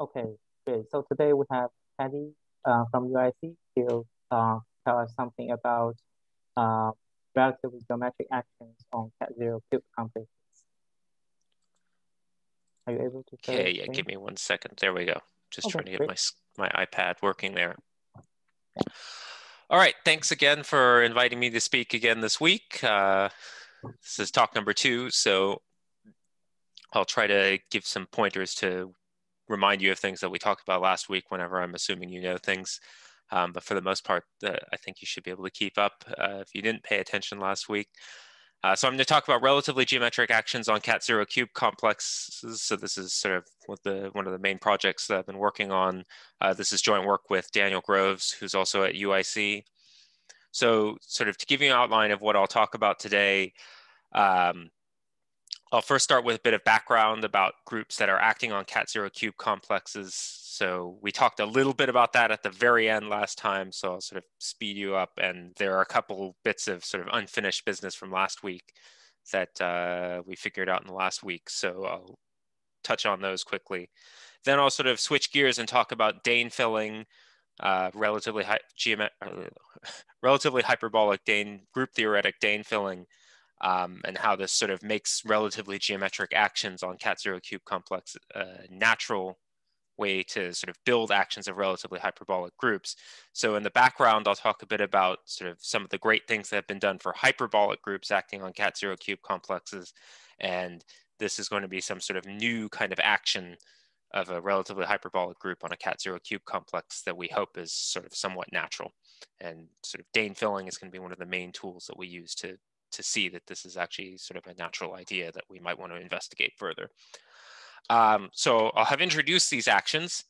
Okay, great. So today we have Patty uh, from UIC to uh, tell us something about uh, relatively geometric actions on cat zero cube complexes. Are you able to? Okay, yeah, give me one second. There we go. Just okay, trying to get great. my, my iPad working there. All right, thanks again for inviting me to speak again this week. Uh, this is talk number two, so I'll try to give some pointers to remind you of things that we talked about last week whenever I'm assuming you know things. Um, but for the most part, uh, I think you should be able to keep up uh, if you didn't pay attention last week. Uh, so I'm going to talk about relatively geometric actions on cat zero cube complexes. So this is sort of the one of the main projects that I've been working on. Uh, this is joint work with Daniel Groves, who's also at UIC. So sort of to give you an outline of what I'll talk about today, um, I'll first start with a bit of background about groups that are acting on cat zero cube complexes. So we talked a little bit about that at the very end last time. So I'll sort of speed you up. And there are a couple bits of sort of unfinished business from last week that uh, we figured out in the last week. So I'll touch on those quickly. Then I'll sort of switch gears and talk about Dehn filling, uh, relatively, hi- relatively hyperbolic Dehn group theoretic Dehn filling um, and how this sort of makes relatively geometric actions on cat zero cube complex a natural way to sort of build actions of relatively hyperbolic groups. So in the background, I'll talk a bit about sort of some of the great things that have been done for hyperbolic groups acting on cat zero cube complexes. And this is going to be some sort of new kind of action of a relatively hyperbolic group on a cat zero cube complex that we hope is sort of somewhat natural. And sort of Dehn filling is going to be one of the main tools that we use to to see that this is actually sort of a natural idea that we might want to investigate further. Um, so I'll have introduced these actions,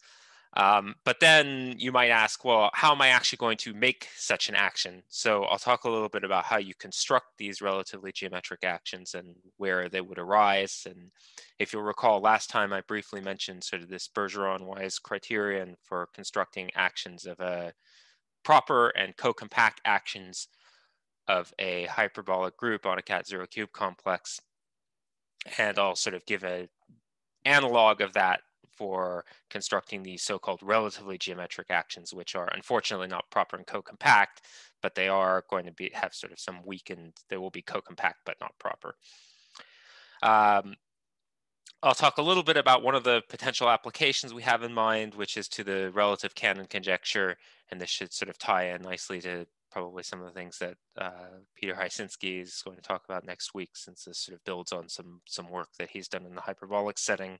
um, but then you might ask, well, how am I actually going to make such an action? So I'll talk a little bit about how you construct these relatively geometric actions and where they would arise. And if you'll recall, last time I briefly mentioned sort of this Bergeron-Wise criterion for constructing actions of a proper and co-compact actions of a hyperbolic group on a cat zero cube complex. And I'll sort of give an analog of that for constructing these so-called relatively geometric actions, which are unfortunately not proper and co-compact, but they are going to be have sort of some weakened, they will be co-compact, but not proper. Um, I'll talk a little bit about one of the potential applications we have in mind, which is to the relative Cannon conjecture, and this should sort of tie in nicely to probably some of the things that uh, Peter Haïssinsky is going to talk about next week, since this sort of builds on some some work that he's done in the hyperbolic setting.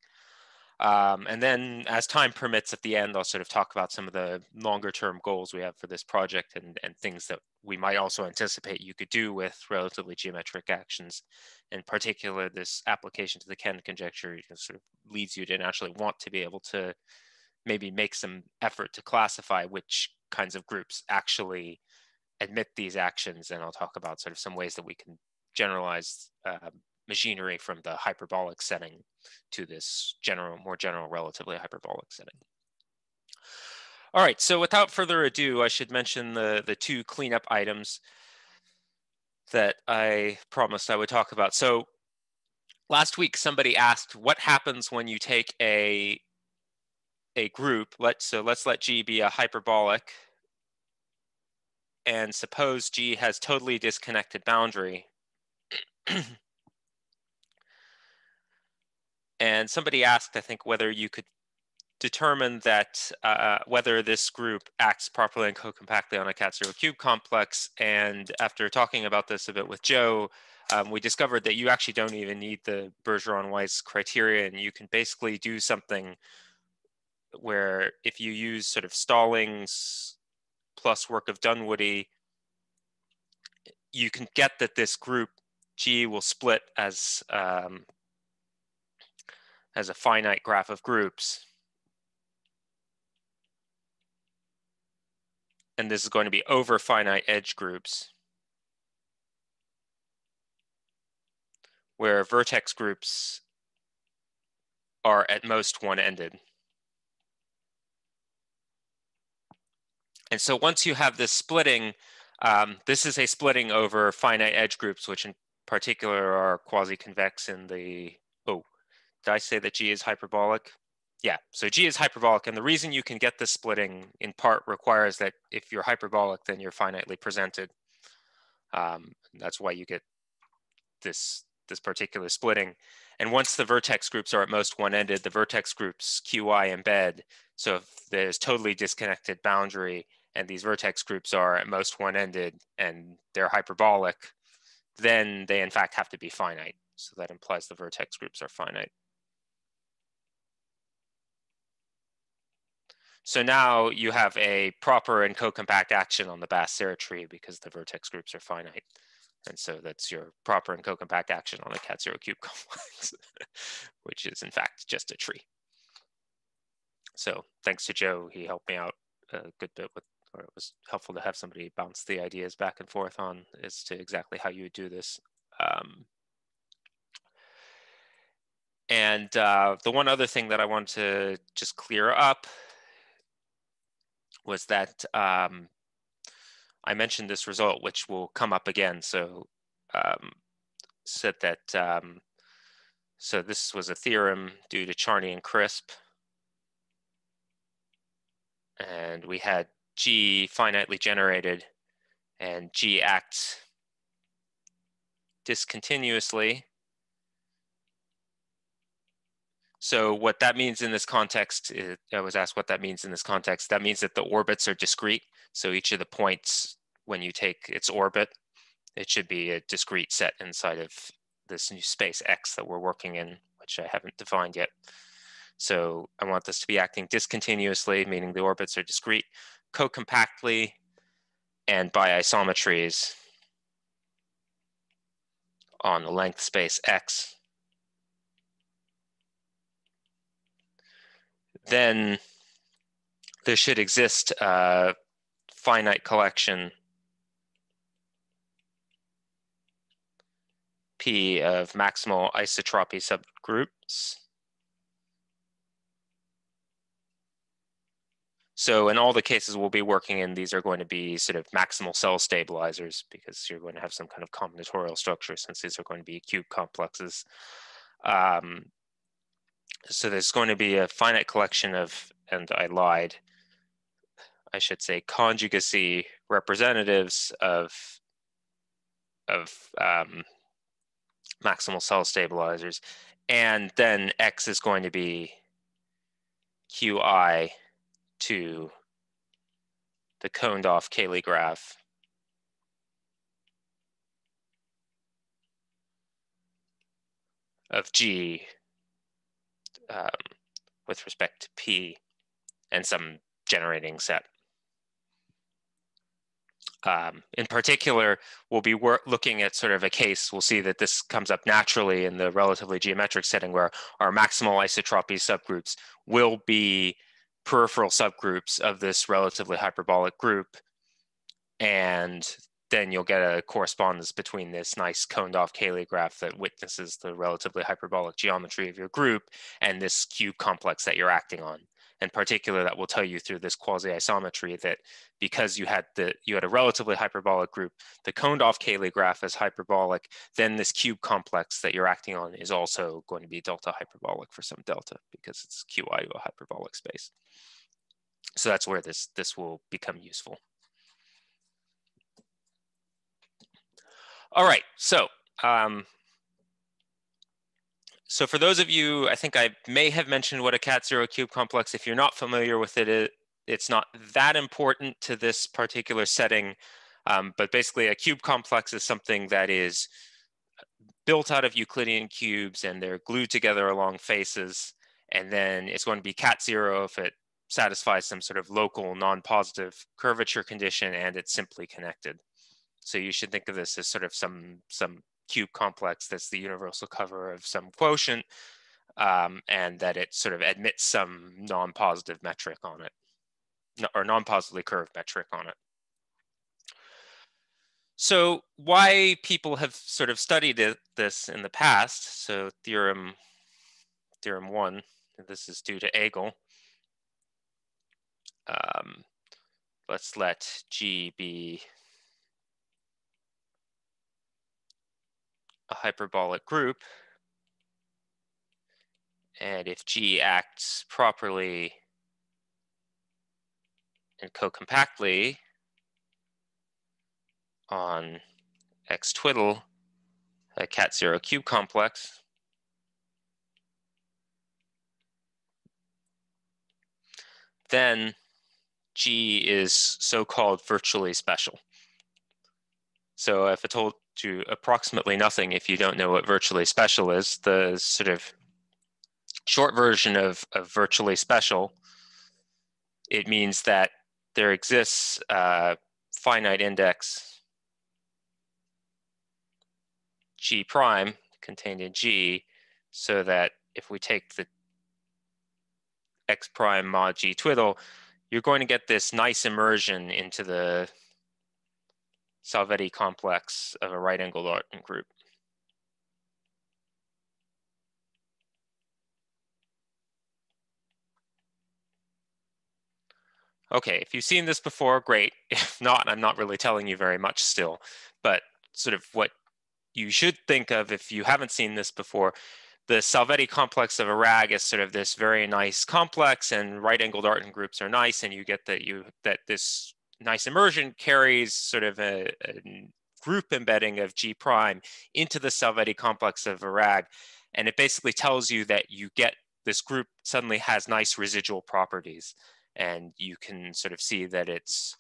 Um, and then as time permits at the end, I'll sort of talk about some of the longer term goals we have for this project and, and things that we might also anticipate you could do with relatively geometric actions. In particular, this application to the Cannon conjecture you know, sort of leads you to naturally want to be able to maybe make some effort to classify which kinds of groups actually admit these actions, and I'll talk about sort of some ways that we can generalize uh, machinery from the hyperbolic setting to this general, more general, relatively hyperbolic setting. All right, so without further ado, I should mention the, the two cleanup items that I promised I would talk about. So last week, somebody asked what happens when you take a, a group, let, so let's let G be a hyperbolic and suppose G has totally disconnected boundary. and somebody asked, I think, whether you could determine that uh, whether this group acts properly and co-compactly on a cat zero cube complex. And after talking about this a bit with Joe, um, we discovered that you actually don't even need the Bergeron-Wise criterion. You can basically do something where if you use sort of Stallings plus work of Dunwoody, you can get that this group G will split as um, as a finite graph of groups. And this is going to be over finite edge groups. Where vertex groups are at most one-ended. And so once you have this splitting, um, this is a splitting over finite edge groups, which in particular are quasi-convex in the, oh, did I say that G is hyperbolic? yeah, so G is hyperbolic. And the reason you can get this splitting in part requires that if you're hyperbolic, then you're finitely presented. Um, that's why you get this, this particular splitting. And once the vertex groups are at most one-ended, the vertex groups QI embed. So if there's totally disconnected boundary and these vertex groups are at most one-ended and they're hyperbolic, then they in fact have to be finite. So that implies the vertex groups are finite. So now you have a proper and co-compact action on the Bass-Serre tree because the vertex groups are finite. And so that's your proper and co-compact action on the cat zero cube complex, which is in fact just a tree. So thanks to Joe, he helped me out a good bit with, or it was helpful to have somebody bounce the ideas back and forth on as to exactly how you would do this. Um, and uh, the one other thing that I want to just clear up was that um, I mentioned this result, which will come up again. So um, said that, um, so this was a theorem due to Charney and Crisp. And we had G finitely generated and G acts discontinuously So what that means in this context, is, I was asked what that means in this context. That means that the orbits are discrete. So each of the points, when you take its orbit, it should be a discrete set inside of this new space X that we're working in, which I haven't defined yet. So I want this to be acting discontinuously, meaning the orbits are discrete, co-compactly, and by isometries on the length space X. then there should exist a finite collection P of maximal isotropy subgroups. So in all the cases we'll be working in, these are going to be sort of maximal cell stabilizers because you're going to have some kind of combinatorial structure since these are going to be cube complexes. Um, so there's going to be a finite collection of, and I lied, I should say conjugacy representatives of, of um, maximal cell stabilizers. And then X is going to be QI to the coned off Cayley graph of G um, with respect to P and some generating set. Um, in particular, we'll be looking at sort of a case, we'll see that this comes up naturally in the relatively geometric setting where our maximal isotropy subgroups will be peripheral subgroups of this relatively hyperbolic group. And then you'll get a correspondence between this nice coned off Cayley graph that witnesses the relatively hyperbolic geometry of your group and this cube complex that you're acting on. In particular, that will tell you through this quasi-isometry that because you had the you had a relatively hyperbolic group, the coned off Cayley graph is hyperbolic, then this cube complex that you're acting on is also going to be delta hyperbolic for some delta because it's QI to a hyperbolic space. So that's where this, this will become useful. All right, so um, so for those of you, I think I may have mentioned what a cat zero cube complex. If you're not familiar with it, it it's not that important to this particular setting. Um, but basically, a cube complex is something that is built out of Euclidean cubes, and they're glued together along faces. And then it's going to be cat zero if it satisfies some sort of local non-positive curvature condition, and it's simply connected. So you should think of this as sort of some some cube complex that's the universal cover of some quotient, um, and that it sort of admits some non-positive metric on it, or non-positively curved metric on it. So why people have sort of studied it, this in the past, so theorem, theorem one, this is due to Agol. Um, let's let G be a hyperbolic group And if G acts properly and co-compactly on X twiddle, a cat zero cube complex, then G is so-called virtually special. So if I you approximately nothing if you don't know what virtually special is, the sort of short version of, of virtually special, it means that there exists a finite index G prime contained in G so that if we take the X prime mod G twiddle, you're going to get this nice immersion into the Salvetti complex of a right-angled Artin group. Okay, if you've seen this before, great. If not, I'm not really telling you very much still. But sort of what you should think of if you haven't seen this before, the Salvetti complex of a RAAG is sort of this very nice complex and right-angled Artin groups are nice and you get that you that this nice immersion carries sort of a, a group embedding of G prime into the Salvetti complex of a RAAG. And it basically tells you that you get this group suddenly has nice residual properties. And you can sort of see that it's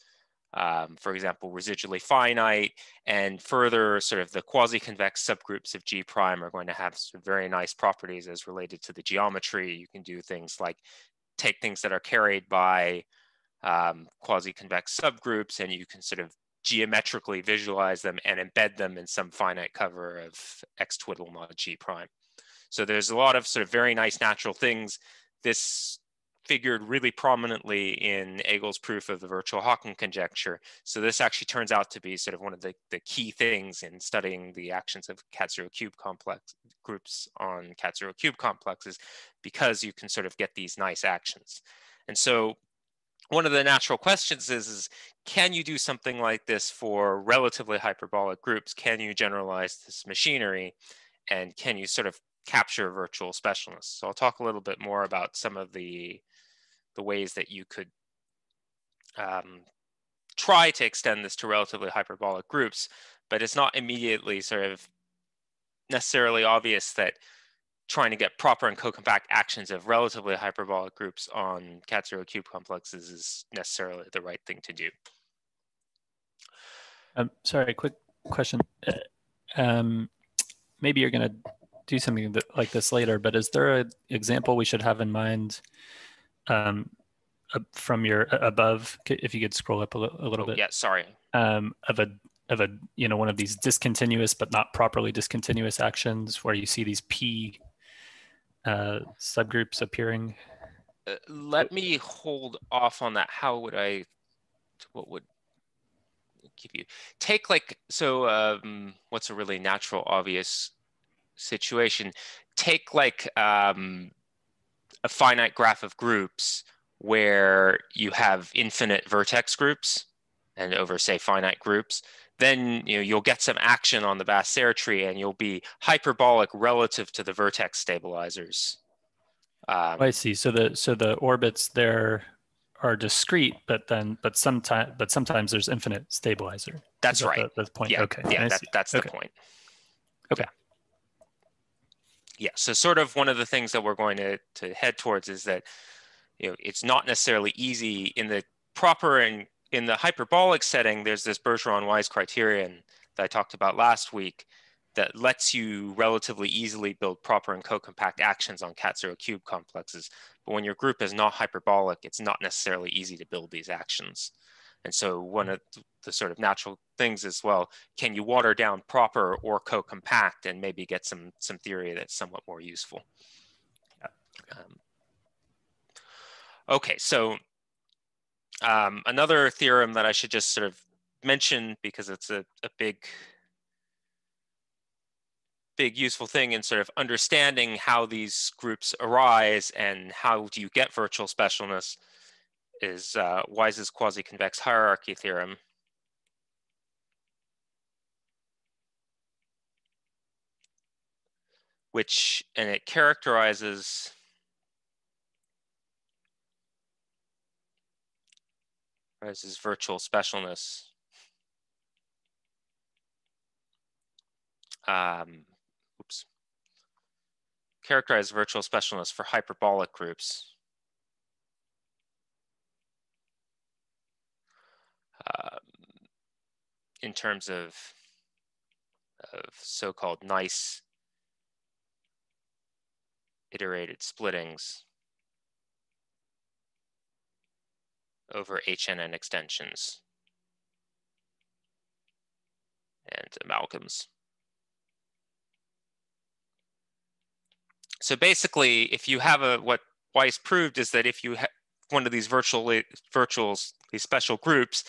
um, for example, residually finite, and further sort of the quasi-convex subgroups of G prime are going to have very nice properties as related to the geometry. You can do things like take things that are carried by um, quasi-convex subgroups, and you can sort of geometrically visualize them and embed them in some finite cover of X twiddle mod G prime. So there's a lot of sort of very nice natural things. This figured really prominently in Agol's proof of the virtual Haken conjecture. So this actually turns out to be sort of one of the, the key things in studying the actions of cat zero cube complex groups on cat zero cube complexes, because you can sort of get these nice actions. And so one of the natural questions is, is can you do something like this for relatively hyperbolic groups? Can you generalize this machinery? And can you sort of capture virtual specialness? So I'll talk a little bit more about some of the the ways that you could um, try to extend this to relatively hyperbolic groups, but it's not immediately sort of necessarily obvious that trying to get proper and co-compact actions of relatively hyperbolic groups on cat zero cube complexes is necessarily the right thing to do. Um, sorry, quick question. Uh, um, maybe you're going to do something that, like this later, but is there an example we should have in mind um, from your above, if you could scroll up a, a little oh, bit. Yeah, sorry. Um, of a of a you know one of these discontinuous but not properly discontinuous actions where you see these p uh, subgroups appearing. Uh, let me hold off on that. How would I? What would give you? Take like so. Um, what's a really natural, obvious situation? Take like um, a finite graph of groups where you have infinite vertex groups and over say finite groups then you know you'll get some action on the Bass-Serre tree and you'll be hyperbolic relative to the vertex stabilizers. Um, I see. So the so the orbits there are discrete but then but sometimes but sometimes there's infinite stabilizer. That's right. the, the, point? Yeah. Okay. Yeah that, that's okay. the point. Okay. Yeah so sort of one of the things that we're going to, to head towards is that you know it's not necessarily easy in the proper and in the hyperbolic setting there's this Bergeron-Wise criterion that i talked about last week that lets you relatively easily build proper and co-compact actions on cat zero cube complexes. But when your group is not hyperbolic it's not necessarily easy to build these actions. And so one of the sort of natural things as well, can you water down proper or co-compact and maybe get some, some theory that's somewhat more useful? Um, okay, so um, another theorem that I should just sort of mention because it's a, a big, big useful thing in sort of understanding how these groups arise and how do you get virtual specialness is uh, Wise's quasi-convex hierarchy theorem. Which, and it characterizes Characterizes virtual specialness. Um, oops. Characterize virtual specialness for hyperbolic groups. Um, in terms of, of so-called nice iterated splittings over HNN extensions and amalgams. So basically, if you have a, what Wise proved is that if you have one of these virtually, virtuals, these special groups,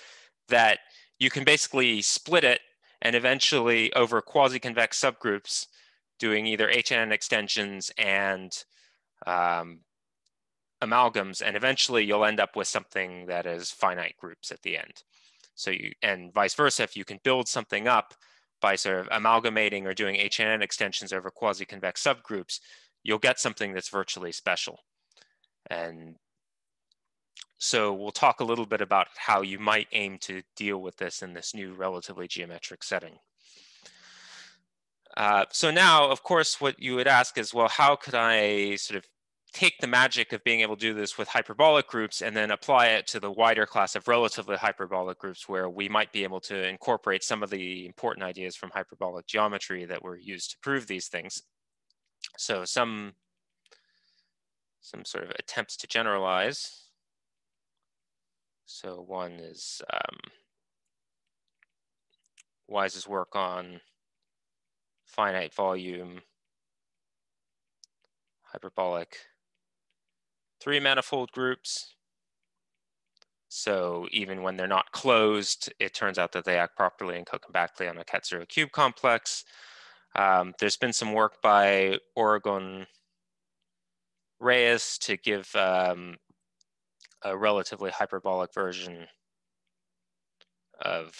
that you can basically split it and eventually over quasi-convex subgroups doing either HNN extensions and um, amalgams, and eventually you'll end up with something that is finite groups at the end. So you, and vice versa, if you can build something up by sort of amalgamating or doing HNN extensions over quasi-convex subgroups, you'll get something that's virtually special. And so we'll talk a little bit about how you might aim to deal with this in this new relatively geometric setting. Uh, so now, of course, what you would ask is, well, how could I sort of take the magic of being able to do this with hyperbolic groups and then apply it to the wider class of relatively hyperbolic groups where we might be able to incorporate some of the important ideas from hyperbolic geometry that were used to prove these things. So some, some sort of attempts to generalize. So one is um, Wise's work on finite volume hyperbolic three manifold groups. So even when they're not closed, it turns out that they act properly and co-compactly on a cat zero cube complex. Um, there's been some work by Oregon Reyes to give um, a relatively hyperbolic version of,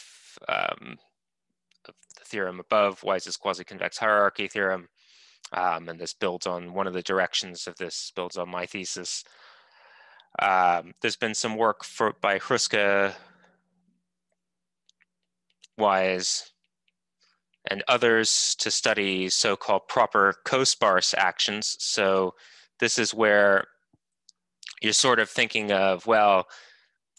um, of the theorem above, Wise's quasi-convex hierarchy theorem. Um, and this builds on one of the directions of this builds on my thesis. Um, there's been some work for, by Hruska, Wise, and others to study so-called proper co-sparse actions. So this is where you're sort of thinking of, well,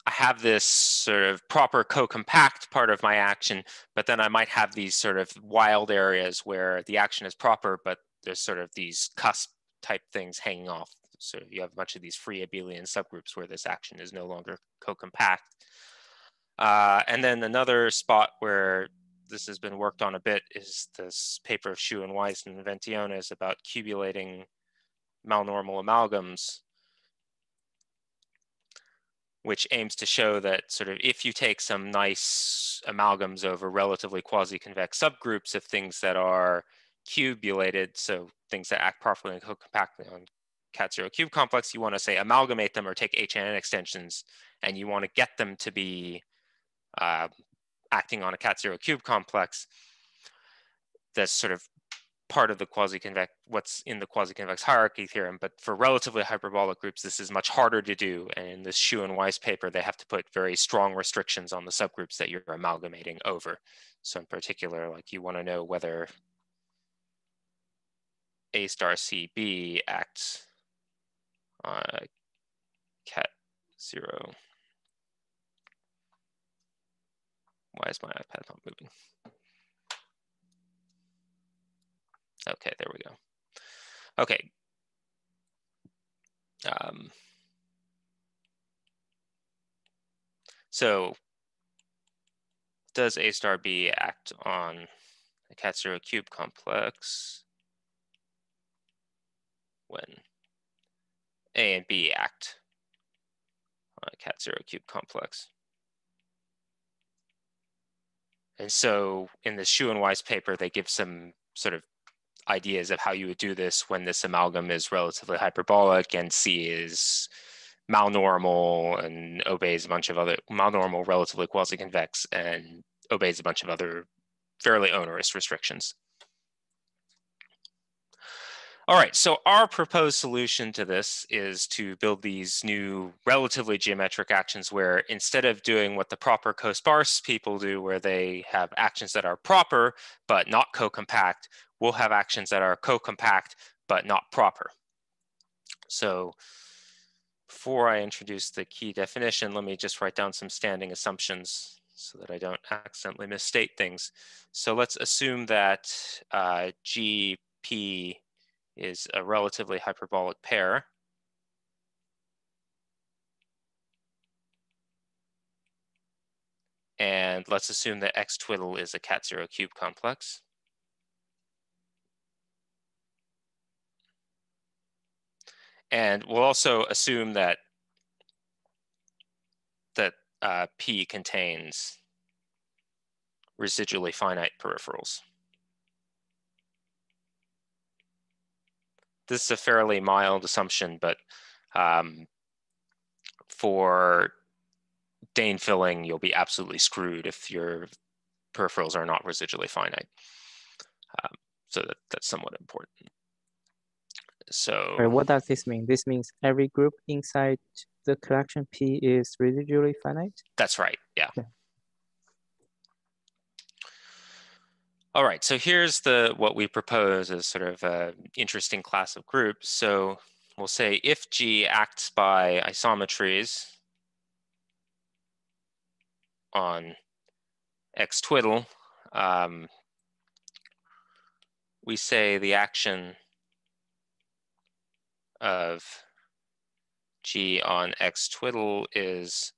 I have this sort of proper co-compact part of my action, but then I might have these sort of wild areas where the action is proper, but there's sort of these cusp type things hanging off. So you have a bunch of these free abelian subgroups where this action is no longer co-compact. Uh, and then another spot where this has been worked on a bit is this paper of Hsu and Wise and Inventiones about cubulating malnormal amalgams, which aims to show that sort of if you take some nice amalgams over relatively quasi-convex subgroups of things that are cubulated, so things that act properly and co-compactly on cat zero cube complex, you want to say amalgamate them or take HNN extensions, and you want to get them to be uh, acting on a cat zero cube complex. That's sort of part of the quasi-convex, what's in the quasi-convex hierarchy theorem. But for relatively hyperbolic groups, this is much harder to do. And in this Hsu and Wise paper, they have to put very strong restrictions on the subgroups that you're amalgamating over. So in particular, like you want to know whether a star CB acts on cat zero. Why is my iPad not moving? Okay, there we go. Okay. Um, so does A star B act on a cat zero cube complex? When A and B act on a cat zero cube complex. And so in the Hsu and Wise paper, they give some sort of ideas of how you would do this when this amalgam is relatively hyperbolic and C is malnormal and obeys a bunch of other malnormal, relatively quasi-convex and obeys a bunch of other fairly onerous restrictions. All right, so our proposed solution to this is to build these new relatively geometric actions where instead of doing what the proper co-sparse people do, where they have actions that are proper but not co-compact, we'll have actions that are co-compact but not proper. So before I introduce the key definition, let me just write down some standing assumptions so that I don't accidentally misstate things. So let's assume that uh, GP is a relatively hyperbolic pair. And let's assume that X twiddle is a cat zero cube complex. And we'll also assume that that uh, P contains residually finite peripherals. This is a fairly mild assumption, but um, for Dehn filling, you'll be absolutely screwed if your peripherals are not residually finite. Um, so that, that's somewhat important. So what does this mean? This means every group inside the collection P is residually finite? That's right, yeah. Okay. All right, so here's the what we propose as sort of an interesting class of groups. So we'll say if G acts by isometries on X twiddle, um, we say the action of G on X twiddle is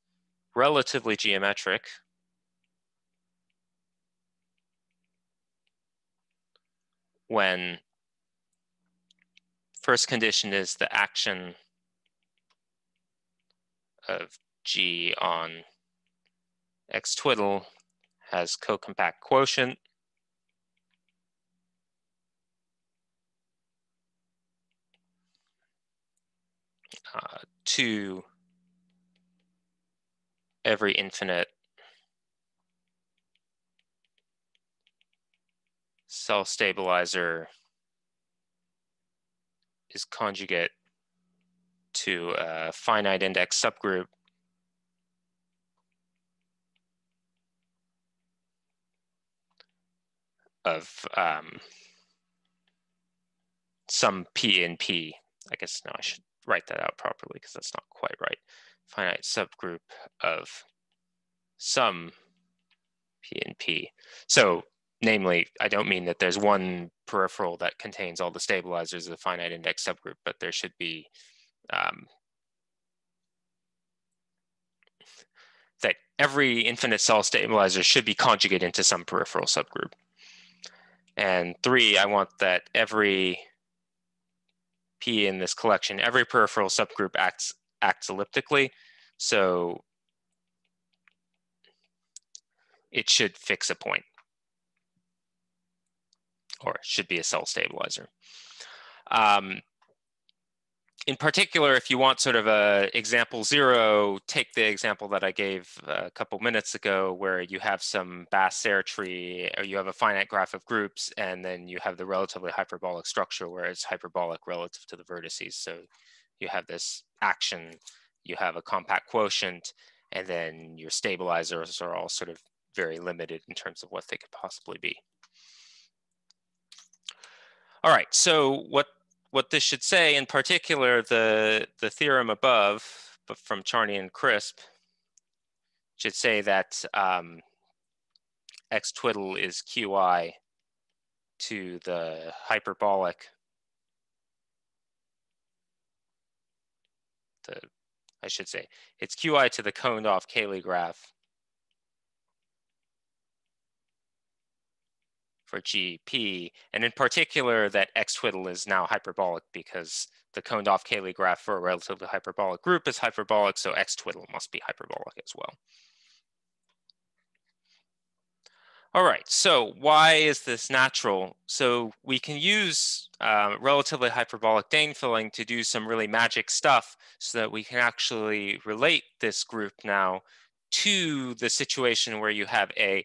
relatively geometric when first condition is the action of G on X twiddle has co-compact quotient. Uh, to every infinite cell stabilizer is conjugate to a finite index subgroup of um, some P and P. I guess now I should write that out properly because that's not quite right. Finite subgroup of some P and P. So namely, I don't mean that there's one peripheral that contains all the stabilizers of the finite index subgroup, but there should be um, that every infinite cell stabilizer should be conjugate into some peripheral subgroup. And three, I want that every P in this collection, every peripheral subgroup acts acts elliptically. So it should fix a point or should be a cell stabilizer. Um, in particular, if you want sort of a example zero, take the example that I gave a couple minutes ago, where you have some Bass-Serre tree, or you have a finite graph of groups, and then you have the relatively hyperbolic structure where it's hyperbolic relative to the vertices. So you have this action, you have a compact quotient, and then your stabilizers are all sort of very limited in terms of what they could possibly be. All right, so what, what this should say, in particular, the, the theorem above, but from Charney and Crisp, should say that um, x twiddle is qi to the hyperbolic, the, I should say, it's qi to the coned off Cayley graph for GP, and in particular that X twiddle is now hyperbolic because the coned off Cayley graph for a relatively hyperbolic group is hyperbolic, so X twiddle must be hyperbolic as well. All right, so why is this natural? So we can use uh, relatively hyperbolic Dehn filling to do some really magic stuff so that we can actually relate this group now to the situation where you have a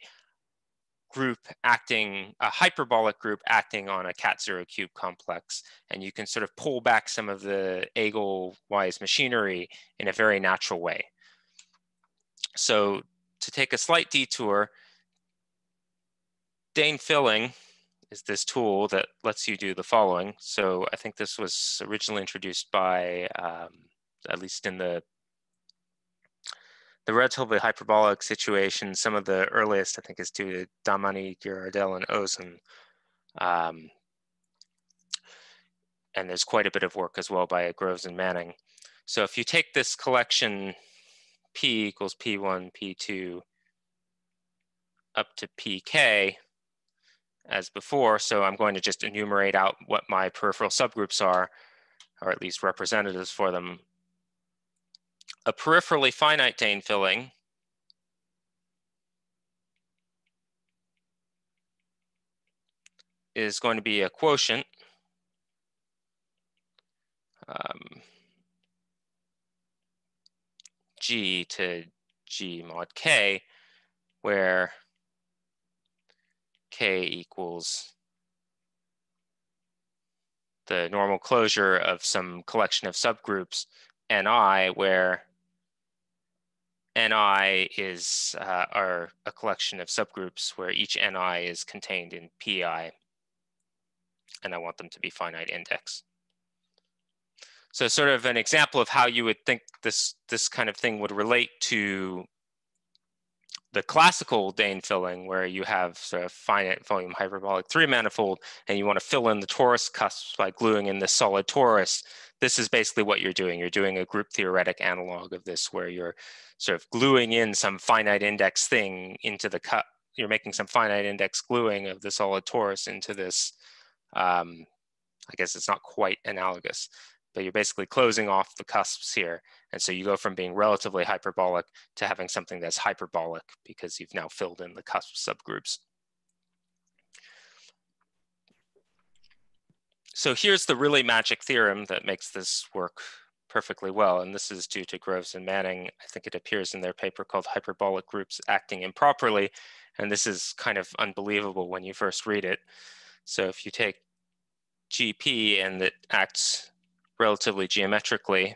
group acting, a hyperbolic group acting on a cat zero cube complex. And you can sort of pull back some of the Agol-Wise machinery in a very natural way. So to take a slight detour, Dehn filling is this tool that lets you do the following. So I think this was originally introduced by, um, at least in the the relatively hyperbolic situation, some of the earliest, I think, is due to Dahmani, Guirardel, and Osin. Um, and there's quite a bit of work as well by Groves and Manning. So if you take this collection P equals P1, P2, up to PK, as before. So I'm going to just enumerate out what my peripheral subgroups are, or at least representatives for them. A peripherally finite Dehn filling. Is going to be a quotient. Um, G to G mod K, where K equals the normal closure of some collection of subgroups Ni where Ni is uh, are a collection of subgroups where each Ni is contained in Pi and I want them to be finite index. So sort of an example of how you would think this, this kind of thing would relate to the classical Dehn filling where you have sort of finite volume hyperbolic three manifold and you want to fill in the torus cusps by gluing in this solid torus, this is basically what you're doing. You're doing a group theoretic analog of this where you're sort of gluing in some finite index thing into the cut. You're making some finite index gluing of the solid torus into this. Um, I guess it's not quite analogous, but you're basically closing off the cusps here. And so you go from being relatively hyperbolic to having something that's hyperbolic because you've now filled in the cusp subgroups. So here's the really magic theorem that makes this work perfectly well. And this is due to Groves and Manning. I think it appears in their paper called Hyperbolic Groups Acting Improperly. And this is kind of unbelievable when you first read it. So if you take GP and it acts relatively geometrically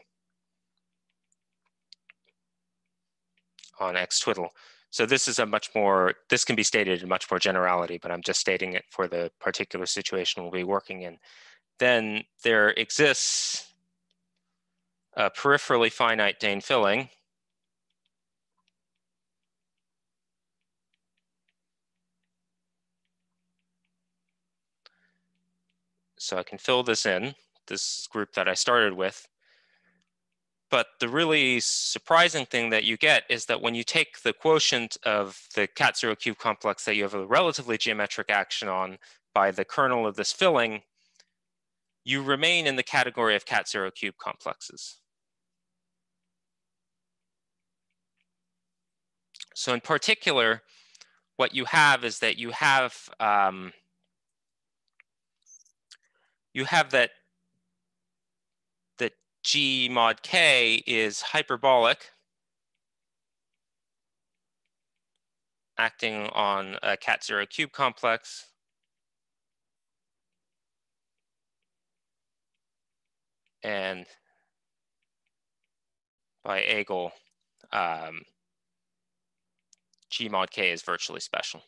on X twiddle. So this is a much more, this can be stated in much more generality, but I'm just stating it for the particular situation we'll be working in. Then there exists a peripherally finite Dehn filling So I can fill this in this group that I started with. But the really surprising thing that you get is that when you take the quotient of the cat zero cube complex that you have a relatively geometric action on by the kernel of this filling, you remain in the category of cat zero cube complexes. So in particular, what you have is that you have um, you have that G mod K is hyperbolic, acting on a cat zero cube complex. And by Agol, um, G mod K is virtually special.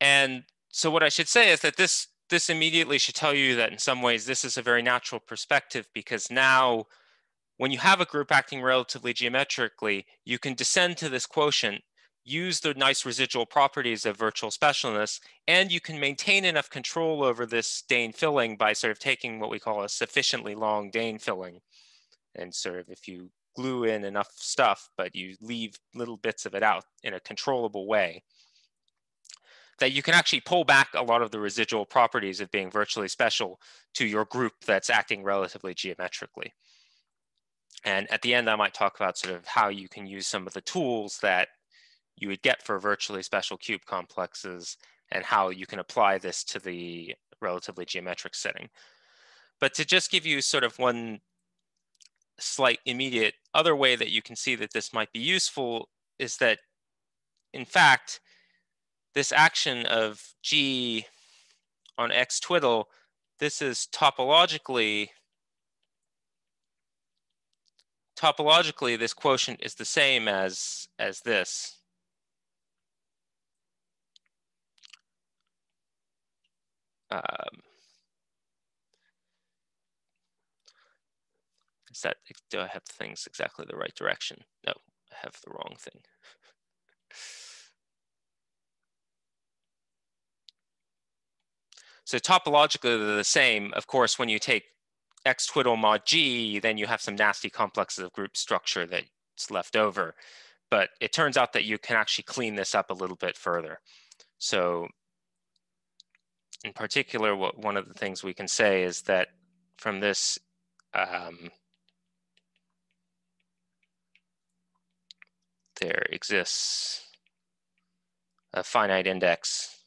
And so what I should say is that this this immediately should tell you that in some ways this is a very natural perspective because now when you have a group acting relatively geometrically, you can descend to this quotient, use the nice residual properties of virtual specialness, and you can maintain enough control over this Dehn filling by sort of taking what we call a sufficiently long Dehn filling. And sort of if you glue in enough stuff, but you leave little bits of it out in a controllable way, that you can actually pull back a lot of the residual properties of being virtually special to your group that's acting relatively geometrically. And at the end, I might talk about sort of how you can use some of the tools that you would get for virtually special cube complexes and how you can apply this to the relatively geometric setting. But to just give you sort of one slight immediate other way that you can see that this might be useful is that, in fact, this action of G on X twiddle, this is topologically, topologically, this quotient is the same as, as this. Um, is that, do I have things exactly the right direction? No, I have the wrong thing. So topologically, they're the same. Of course, when you take X twiddle mod G, then you have some nasty complexes of group structure that's left over. But it turns out that you can actually clean this up a little bit further. So in particular, what one of the things we can say is that from this um, there exists a finite index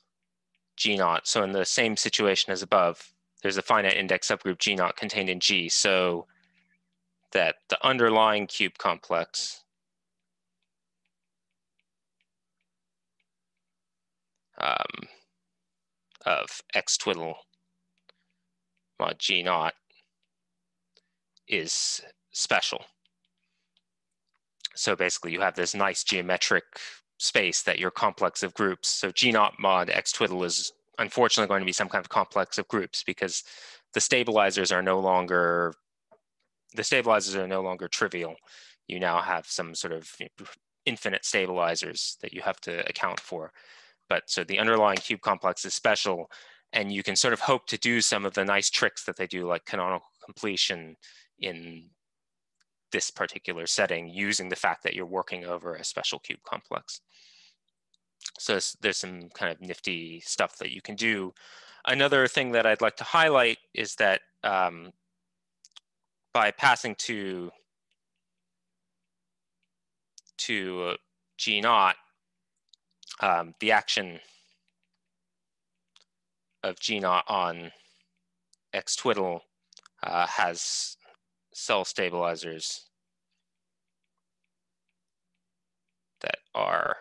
G naught. So in the same situation as above, there's a finite index subgroup G naught contained in G. So that the underlying cube complex um, of X twiddle mod G naught is special. So basically you have this nice geometric space that your complex of groups. So G naught mod X twiddle is unfortunately going to be some kind of complex of groups because the stabilizers are no longer the stabilizers are no longer trivial. You now have some sort of infinite stabilizers that you have to account for. But so the underlying cube complex is special and you can sort of hope to do some of the nice tricks that they do like canonical completion in this particular setting using the fact that you're working over a special cube complex. So there's some kind of nifty stuff that you can do. Another thing that I'd like to highlight is that um, by passing to to G naught, um, the action of G naught on X twiddle uh, has cell stabilizers that are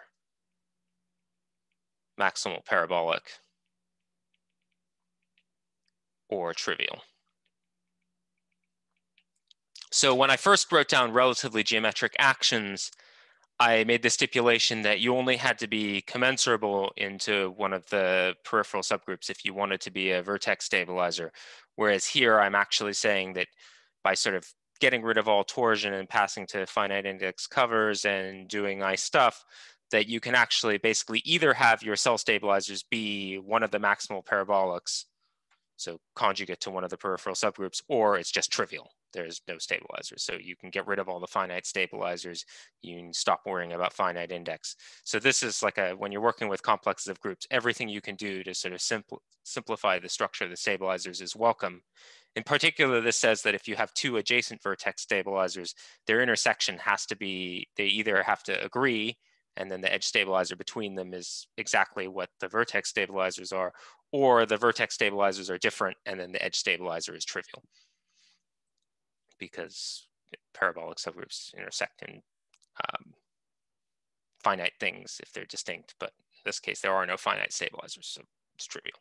maximal parabolic or trivial. So when I first wrote down relatively geometric actions, I made the stipulation that you only had to be commensurable into one of the peripheral subgroups if you wanted to be a vertex stabilizer. Whereas here, I'm actually saying that by sort of getting rid of all torsion and passing to finite index covers and doing nice stuff, that you can actually basically either have your cell stabilizers be one of the maximal parabolics, so conjugate to one of the peripheral subgroups, or it's just trivial. There's no stabilizers. So you can get rid of all the finite stabilizers. You can stop worrying about finite index. So this is like a, when you're working with complexes of groups, everything you can do to sort of simpl simplify the structure of the stabilizers is welcome. In particular, this says that if you have two adjacent vertex stabilizers, their intersection has to be, they either have to agree and then the edge stabilizer between them is exactly what the vertex stabilizers are, or the vertex stabilizers are different and then the edge stabilizer is trivial because parabolic subgroups intersect in um, finite things if they're distinct, but in this case, there are no finite stabilizers, so it's trivial.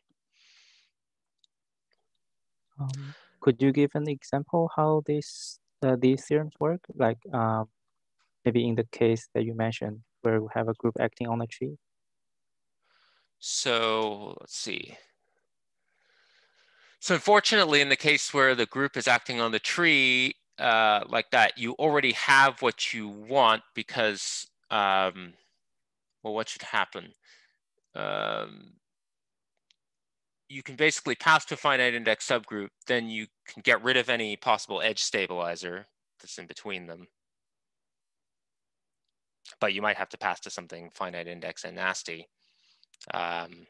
Um, could you give an example how this uh, these theorems work? Like um, maybe in the case that you mentioned, where we have a group acting on a tree? So let's see. So unfortunately, in the case where the group is acting on the tree uh, like that, you already have what you want because, um, well, what should happen? Um, you can basically pass to a finite index subgroup, then you can get rid of any possible edge stabilizer that's in between them but you might have to pass to something finite index and nasty. Um,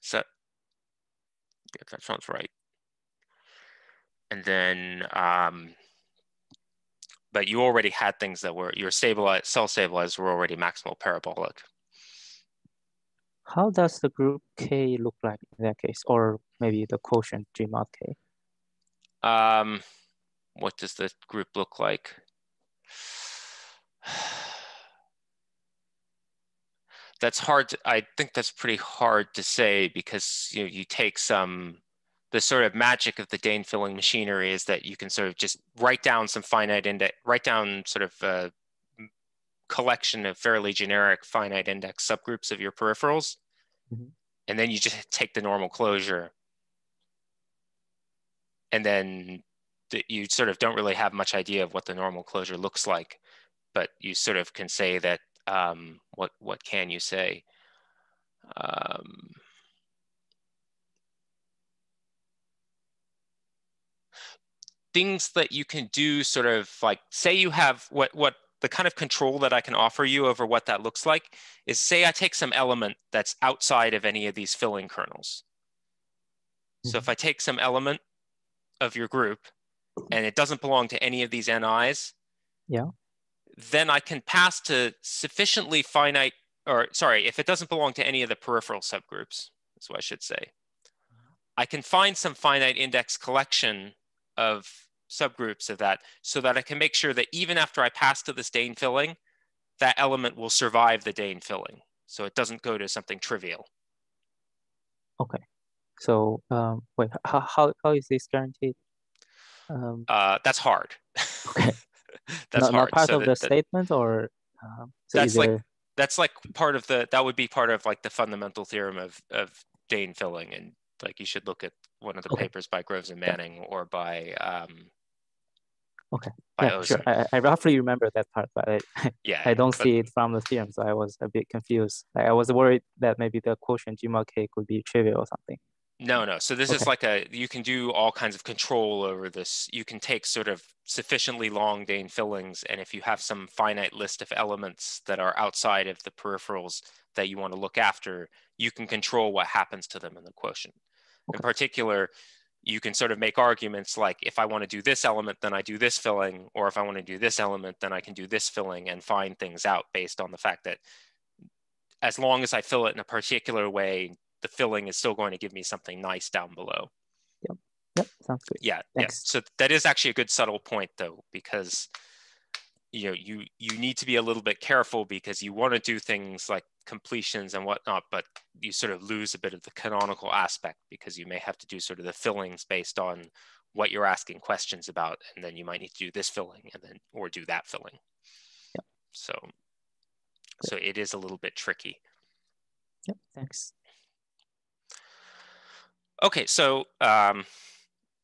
so yeah, that sounds right. And then, um, but you already had things that were your stabilized cell stabilizers were already maximal parabolic. How does the group K look like in that case, or maybe the quotient G mod K? Um, what does the group look like? That's hard. To, I think that's pretty hard to say because you know, you take some the sort of magic of the Dehn filling machinery is that you can sort of just write down some finite index, write down sort of a collection of fairly generic finite index subgroups of your peripherals. Mm-hmm. And then you just take the normal closure. And then the, you sort of don't really have much idea of what the normal closure looks like, but you sort of can say that, um, what, what can you say? Um, things that you can do sort of like say you have what what the kind of control that I can offer you over what that looks like is say I take some element that's outside of any of these filling kernels. So if mm-hmm. I take some element of your group and it doesn't belong to any of these NIs, yeah, then I can pass to sufficiently finite, or sorry, if it doesn't belong to any of the peripheral subgroups, that's what I should say. I can find some finite index collection of subgroups of that so that I can make sure that even after I pass to this Dehn filling, that element will survive the Dehn filling. So it doesn't go to something trivial. Okay. So um, wait, how, how, how is this guaranteed? Um, uh, that's hard. Okay. that's not, hard. Not part so of that, the that, statement or? Um, so that's like, that's like part of the, that would be part of like the fundamental theorem of, of Dehn filling. And like you should look at one of the okay. papers by Groves and Manning or by um, Okay. yeah, sure. I, I, roughly remember that part, but I, yeah, I don't see it from the theorem, so I was a bit confused. Like, I was worried that maybe the quotient Gmal K could be trivial or something. No, no. So this okay. is like a you can do all kinds of control over this. You can take sort of sufficiently long Dehn fillings, and if you have some finite list of elements that are outside of the peripherals that you want to look after, you can control what happens to them in the quotient. Okay. In particular, you can sort of make arguments like if I want to do this element, then I do this filling, or if I want to do this element, then I can do this filling and find things out based on the fact that as long as I fill it in a particular way, the filling is still going to give me something nice down below. Yep. Yep. Sounds good. Yeah. Thanks. Yeah. So that is actually a good subtle point though, because you know you you need to be a little bit careful because you want to do things like completions and whatnot, but you sort of lose a bit of the canonical aspect because you may have to do sort of the fillings based on what you're asking questions about, and then you might need to do this filling and then or do that filling. Yep. So so it is a little bit tricky. Yep, thanks. Okay, so um,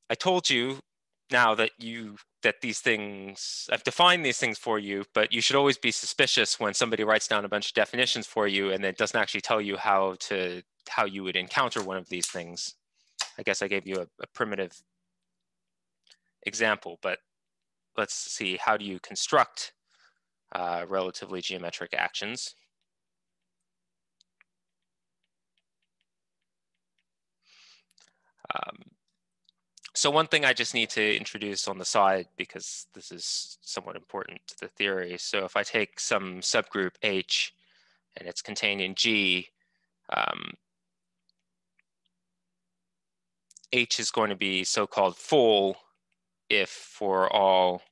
I told you now that you that these things i've defined these things for you but you should always be suspicious when somebody writes down a bunch of definitions for you and then doesn't actually tell you how to how you would encounter one of these things. I guess i gave you a, a primitive example but let's see how do you construct uh, relatively geometric actions? Um, so one thing I just need to introduce on the side, because this is somewhat important to the theory. So if I take some subgroup H and it's contained in G, um, H is going to be so-called full if for all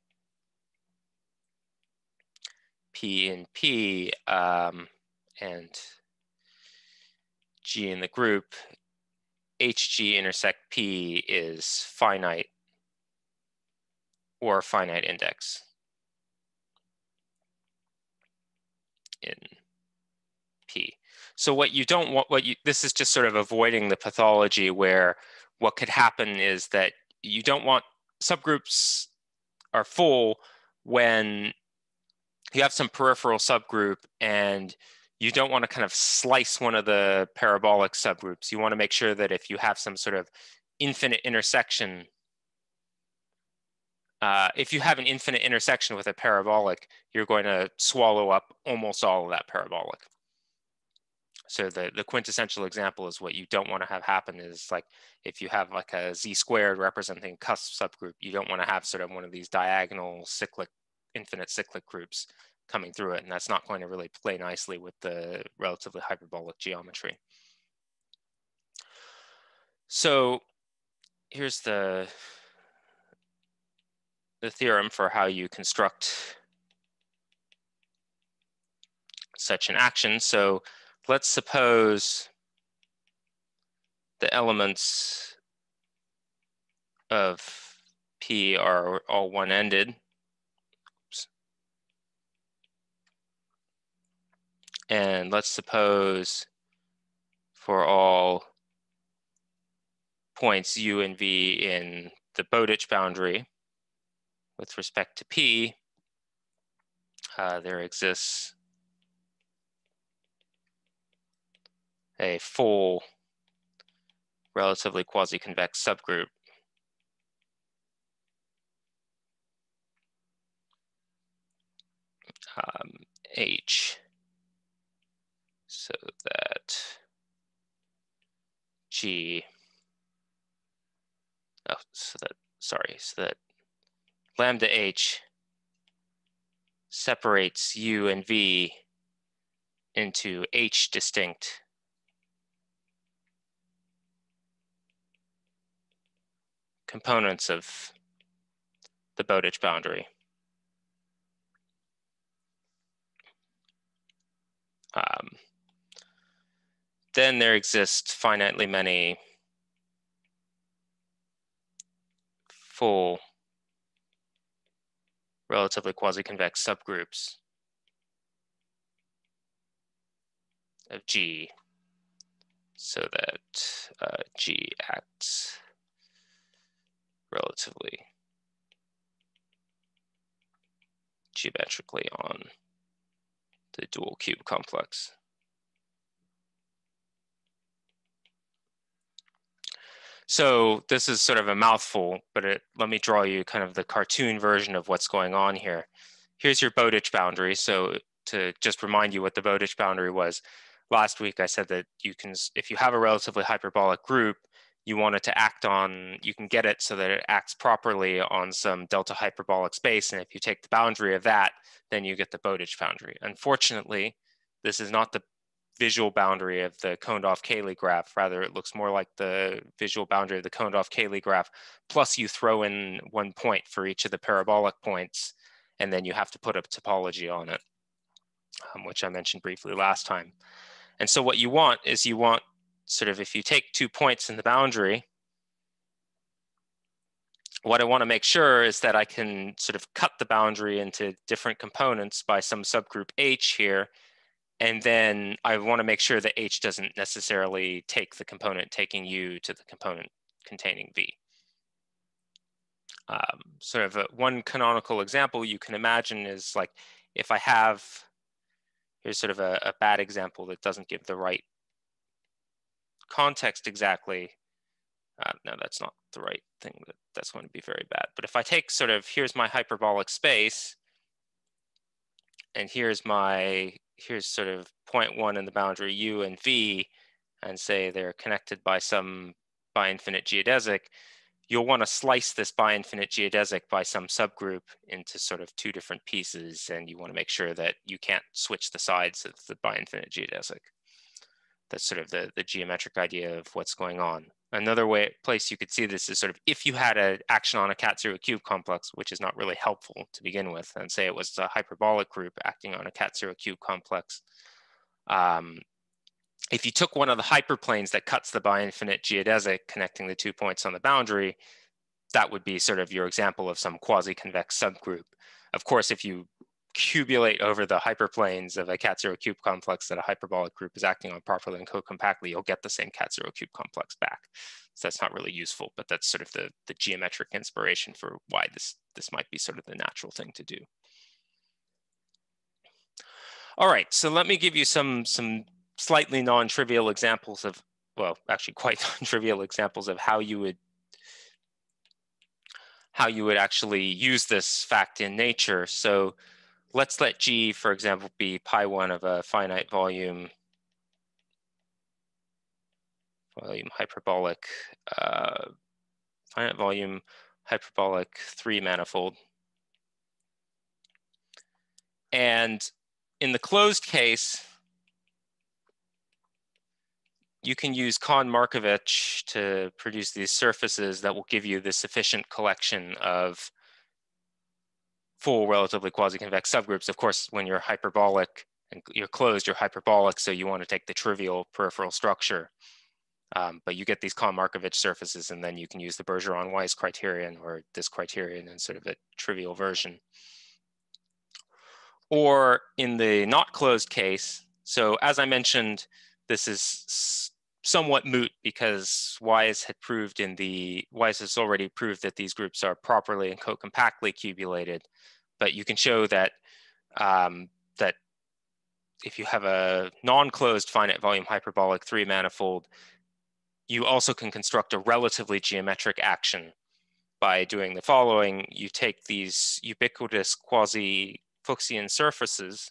P in P um, and G in the group HG intersect P is finite or finite index in P. So what you don't want, what you, this is just sort of avoiding the pathology where what could happen is that you don't want subgroups are full when you have some peripheral subgroup and you don't want to kind of slice one of the parabolic subgroups. You want to make sure that if you have some sort of infinite intersection, uh, if you have an infinite intersection with a parabolic, you're going to swallow up almost all of that parabolic. So the, the quintessential example is what you don't want to have happen is like if you have like a z squared representing cusp subgroup, you don't want to have sort of one of these diagonal cyclic, infinite cyclic groups coming through it, and that's not going to really play nicely with the relatively hyperbolic geometry. So here's the the theorem for how you construct such an action. So let's suppose the elements of P are all one-ended. And let's suppose for all points u and v in the Bowditch boundary with respect to P, uh, there exists a full relatively quasi-convex subgroup. Um, H so that G oh so that sorry so that lambda H separates U and V into H distinct components of the Bowditch boundary. Um, then there exist finitely many full relatively quasi-convex subgroups of G so that uh, G acts relatively geometrically on the dual cube complex. So this is sort of a mouthful, but it, let me draw you kind of the cartoon version of what's going on here. Here's your Bowditch boundary. So to just remind you what the Bowditch boundary was, last week I said that you can, if you have a relatively hyperbolic group, you want it to act on, you can get it so that it acts properly on some delta hyperbolic space. And if you take the boundary of that, then you get the Bowditch boundary. Unfortunately, this is not the visual boundary of the coned-off Cayley graph. Rather, it looks more like the visual boundary of the coned-off Cayley graph. Plus you throw in one point for each of the parabolic points, and then you have to put a topology on it, um, which I mentioned briefly last time. And so what you want is you want sort of if you take two points in the boundary, what I want to make sure is that I can sort of cut the boundary into different components by some subgroup H here. And then I want to make sure that H doesn't necessarily take the component taking U to the component containing V. Um, sort of a, one canonical example you can imagine is like if I have, here's sort of a, a bad example that doesn't give the right context exactly, uh, no, that's not the right thing. That, that's going to be very bad. But if I take sort of, here's my hyperbolic space, and here's my, here's sort of point one in the boundary u and v, and say they're connected by some bi-infinite geodesic, you'll want to slice this bi-infinite geodesic by some subgroup into sort of two different pieces, and you want to make sure that you can't switch the sides of the bi-infinite geodesic that's sort of the, the geometric idea of what's going on. Another way place you could see this is sort of if you had an action on a cat zero cube complex, which is not really helpful to begin with, and say it was a hyperbolic group acting on a cat zero cube complex. Um, if you took one of the hyperplanes that cuts the bi-infinite geodesic connecting the two points on the boundary, that would be sort of your example of some quasi-convex subgroup. Of course, if you cubulate over the hyperplanes of a cat zero cube complex that a hyperbolic group is acting on properly and co-compactly, you'll get the same cat zero cube complex back. So that's not really useful, but that's sort of the, the geometric inspiration for why this, this might be sort of the natural thing to do. All right, so let me give you some, some slightly non-trivial examples of, well, actually quite non-trivial examples of how you would how you would actually use this fact in nature. So let's let G, for example, be pi one of a finite volume volume hyperbolic uh, finite volume hyperbolic three manifold. And in the closed case, you can use Kahn Markovic to produce these surfaces that will give you the sufficient collection of full relatively quasi-convex subgroups. Of course, when you're hyperbolic and you're closed, you're hyperbolic, so you want to take the trivial peripheral structure. Um, but you get these Kahn Markovic surfaces, and then you can use the Bergeron-Wise criterion or this criterion in sort of a trivial version. Or in the not closed case, so as I mentioned, this is somewhat moot because Wise had proved in the, Wise has already proved that these groups are properly and co-compactly cubulated, but you can show that um, that if you have a non-closed finite volume hyperbolic three manifold, you also can construct a relatively geometric action by doing the following. You take these ubiquitous quasi-Fuchsian surfaces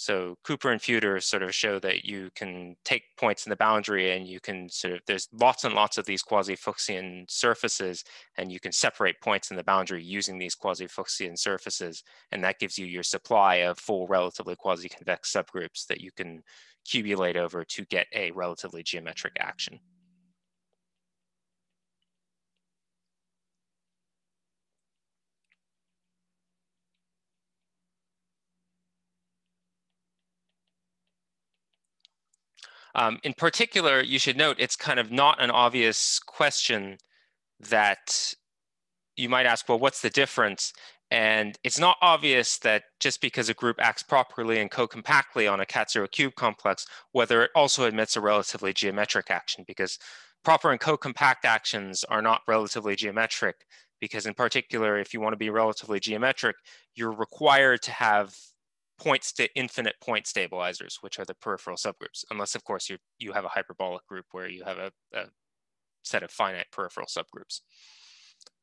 so Cooper and Futer sort of show that you can take points in the boundary and you can sort of, there's lots and lots of these quasi-Fuchsian surfaces and you can separate points in the boundary using these quasi-Fuchsian surfaces. And that gives you your supply of full relatively quasi-convex subgroups that you can cubulate over to get a relatively geometric action. Um, in particular, you should note it's kind of not an obvious question that you might ask, well, what's the difference? And it's not obvious that just because a group acts properly and co-compactly on a cat-zero cube complex, whether it also admits a relatively geometric action, because proper and co-compact actions are not relatively geometric, because in particular, if you want to be relatively geometric, you're required to have points to infinite point stabilizers, which are the peripheral subgroups, unless of course you you have a hyperbolic group where you have a, a set of finite peripheral subgroups.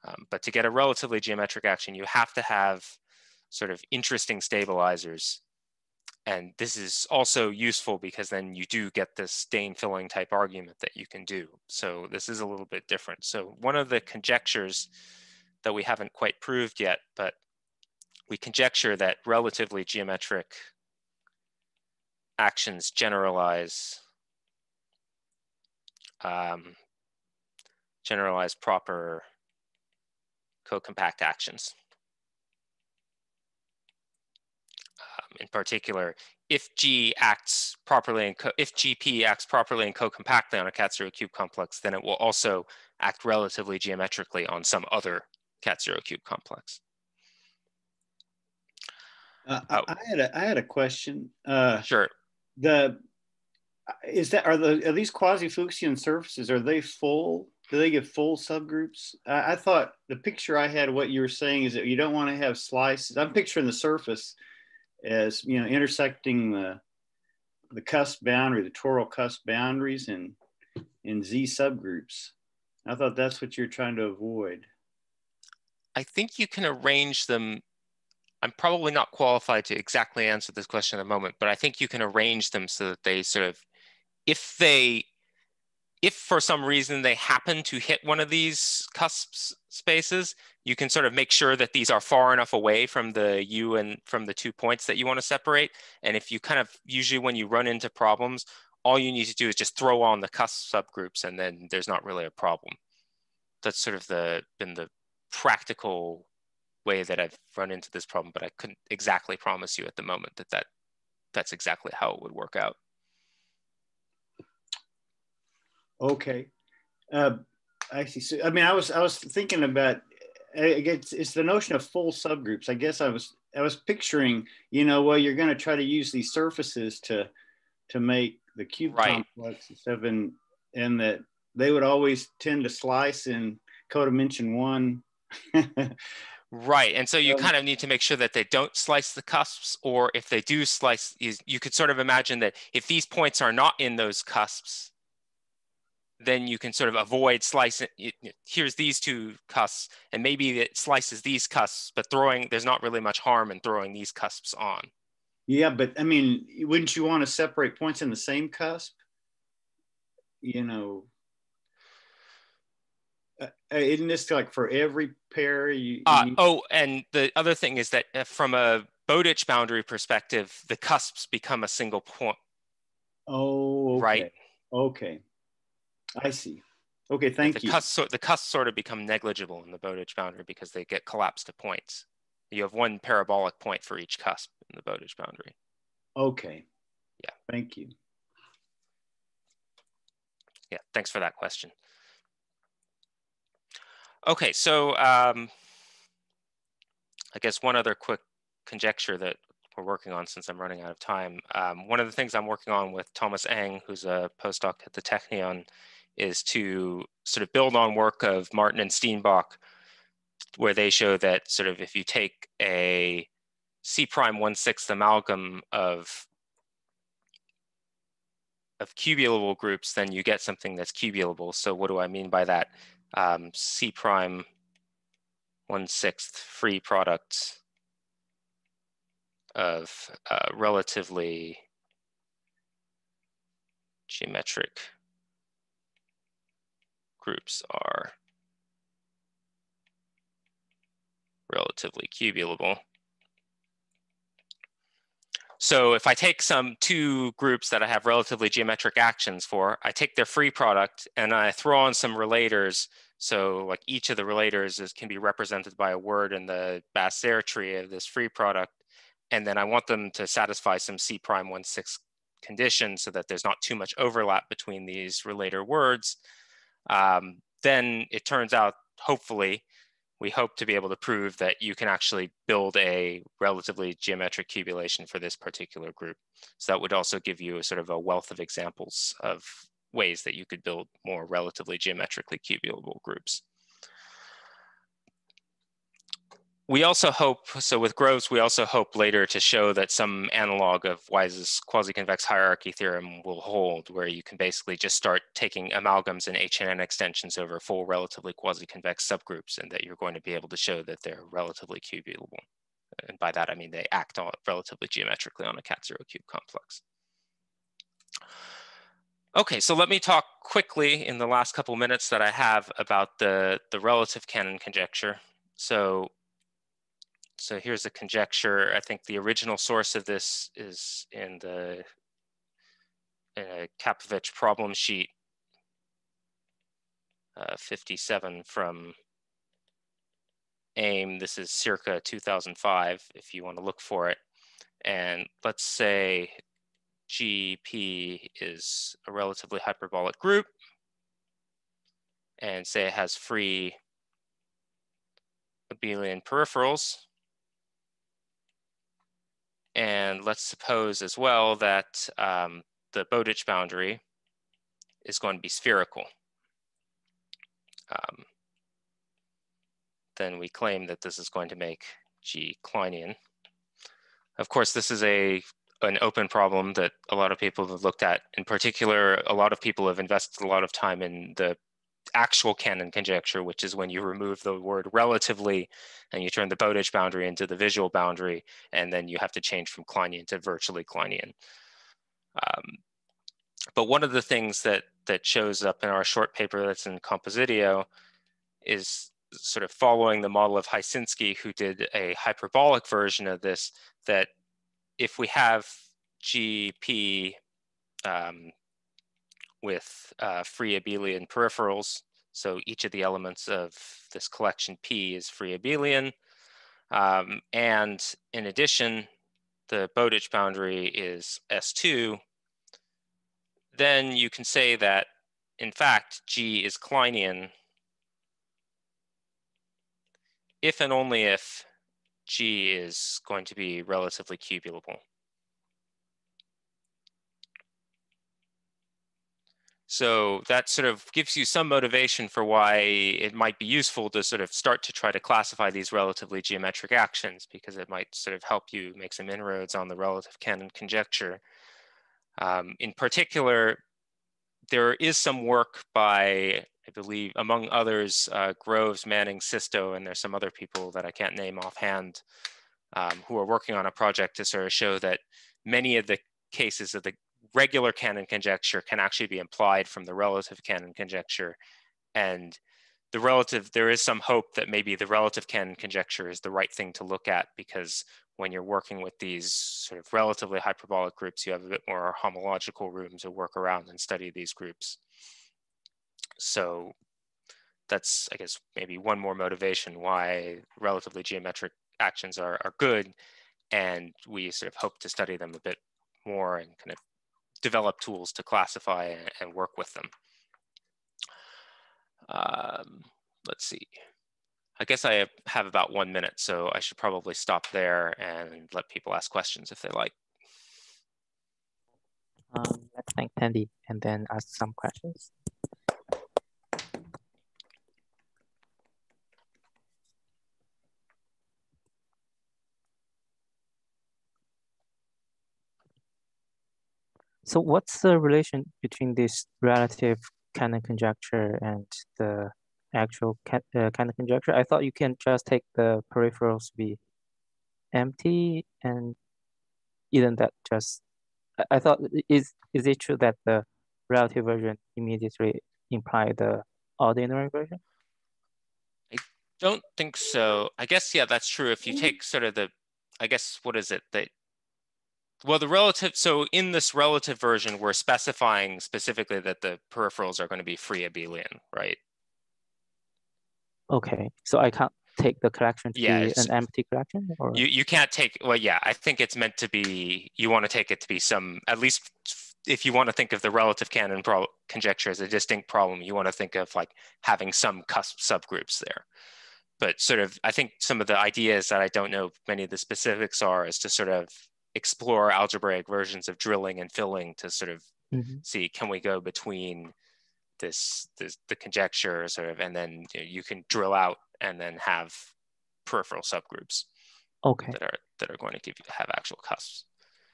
Um, but to get a relatively geometric action, you have to have sort of interesting stabilizers. And this is also useful because then you do get this Dehn filling type argument that you can do. So this is a little bit different. So one of the conjectures that we haven't quite proved yet, but we conjecture that relatively geometric actions generalize um, generalize proper co-compact actions. Um, in particular, if G acts properly and if GP acts properly and co-compactly on a cat-zero cube complex, then it will also act relatively geometrically on some other cat-zero cube complex. Uh, oh. I had a I had a question. Uh, sure. The is that are the are these quasi Fuchsian surfaces are they full? Do they give full subgroups? I, I, thought the picture I had, what you were saying is that you don't want to have slices. I'm picturing the surface as you know intersecting the the cusp boundary, the toral cusp boundaries, and in Z subgroups. I thought that's what you're trying to avoid. I think you can arrange them I'm probably not qualified to exactly answer this question at the moment, but I think you can arrange them so that they sort of, if they, if for some reason they happen to hit one of these cusp spaces, you can sort of make sure that these are far enough away from the U and from the two points that you want to separate. And if you kind of, usually when you run into problems, all you need to do is just throw on the cusp subgroups and then there's not really a problem. That's sort of the, been the practical way that I've run into this problem, but I couldn't exactly promise you at the moment that, that that's exactly how it would work out. Okay. Uh, I see. So, I mean, I was I was thinking about it's, it's the notion of full subgroups. I guess I was I was picturing, you know, well, you're going to try to use these surfaces to to make the cube right. complex and stuff, and and that they would always tend to slice in codimension one Right. And so you um, kind of need to make sure that they don't slice the cusps, or if they do slice, you, you could sort of imagine that if these points are not in those cusps, then you can sort of avoid slicing. Here's these two cusps, and maybe it slices these cusps, but throwing, there's not really much harm in throwing these cusps on. Yeah, but I mean, wouldn't you want to separate points in the same cusp? You know, uh, isn't this like for every pair? You, uh, oh, and the other thing is that uh, from a Bowditch boundary perspective, the cusps become a single point. Oh, okay. right. Okay, I see. Okay, thank the you. Cusps, the cusps sort of become negligible in the Bowditch boundary because they get collapsed to points. You have one parabolic point for each cusp in the Bowditch boundary. Okay. Yeah. Thank you. Yeah, thanks for that question. Okay, so um, I guess one other quick conjecture that we're working on since I'm running out of time. Um, one of the things I'm working on with Thomas Ng, who's a postdoc at the Technion, is to sort of build on work of Martin and Steenbock, where they show that sort of if you take a C prime one sixth amalgam of of cubulable groups, then you get something that's cubulable. So what do I mean by that? Um, C prime one sixth free product of uh, relatively geometric groups are relatively cubulable. So if I take some two groups that I have relatively geometric actions for, I take their free product and I throw on some relators. So like each of the relators is, can be represented by a word in the Bass-Serre tree of this free product. And then I want them to satisfy some C prime one six condition so that there's not too much overlap between these relator words. Um, then it turns out, hopefully, we hope to be able to prove that you can actually build a relatively geometric cubulation for this particular group. So that would also give you a sort of a wealth of examples of ways that you could build more relatively geometrically cubulable groups. We also hope, so with Groves, we also hope later to show that some analog of Wise's quasi-convex hierarchy theorem will hold, where you can basically just start taking amalgams and HNN extensions over full relatively quasi-convex subgroups, and that you're going to be able to show that they're relatively cubulable. And by that, I mean they act relatively geometrically on a cat zero cube complex. Okay, so let me talk quickly in the last couple minutes that I have about the, the relative Cannon conjecture. So so here's a conjecture. I think the original source of this is in the in a Kapovich problem sheet uh, 57 from AIM. This is circa 2005, if you want to look for it. And let's say GP is a relatively hyperbolic group and say it has free abelian peripherals. And let's suppose as well that um, the Bowditch boundary is going to be spherical. Um, then we claim that this is going to make G Kleinian. Of course, this is a an open problem that a lot of people have looked at. In particular, a lot of people have invested a lot of time in the actual Cannon conjecture, which is when you remove the word relatively and you turn the Bowditch boundary into the visual boundary, and then you have to change from Kleinian to virtually Kleinian. Um, but one of the things that that shows up in our short paper that's in Compositio is sort of following the model of Haïssinsky, who did a hyperbolic version of this, that if we have GP um, with uh, free abelian peripherals. So each of the elements of this collection P is free abelian. Um, and in addition, the Bowditch boundary is S2, then you can say that, in fact, G is Kleinian if and only if G is going to be relatively cubulable. So that sort of gives you some motivation for why it might be useful to sort of start to try to classify these relatively geometric actions because it might sort of help you make some inroads on the relative Cannon conjecture. Um, in particular, there is some work by, I believe, among others, uh, Groves, Manning, Sisto, and there's some other people that I can't name offhand um, who are working on a project to sort of show that many of the cases of the regular Cannon conjecture can actually be implied from the relative Cannon conjecture. And the relative, there is some hope that maybe the relative Cannon conjecture is the right thing to look at because when you're working with these sort of relatively hyperbolic groups, you have a bit more homological room to work around and study these groups. So that's, I guess, maybe one more motivation why relatively geometric actions are, are good. And we sort of hope to study them a bit more and kind of develop tools to classify and, and work with them. Um, let's see. I guess I have about one minute, so I should probably stop there and let people ask questions if they like. Um, let's thank Tandy and then ask some questions. So what's the relation between this relative Cannon conjecture and the actual uh, Cannon conjecture? I thought you can just take the peripherals be empty and isn't that just, I thought, is, is it true that the relative version immediately imply the ordinary version? I don't think so. I guess, yeah, that's true. If you take sort of the, I guess, what is it that well, the relative, so in this relative version, we're specifying specifically that the peripherals are going to be free abelian, right? Okay, so I can't take the collection to Yeah, be an empty collection? Or You, you can't take, well, yeah, I think it's meant to be, you want to take it to be some, at least if you want to think of the relative Cannon pro- conjecture as a distinct problem, you want to think of like having some cusp subgroups there. But sort of, I think some of the ideas that I don't know many of the specifics are is to sort of explore algebraic versions of drilling and filling to sort of Mhm. see can we go between this, this the conjecture sort of and then you, know, you can drill out and then have peripheral subgroups Okay, that are that are going to give you have actual cusps.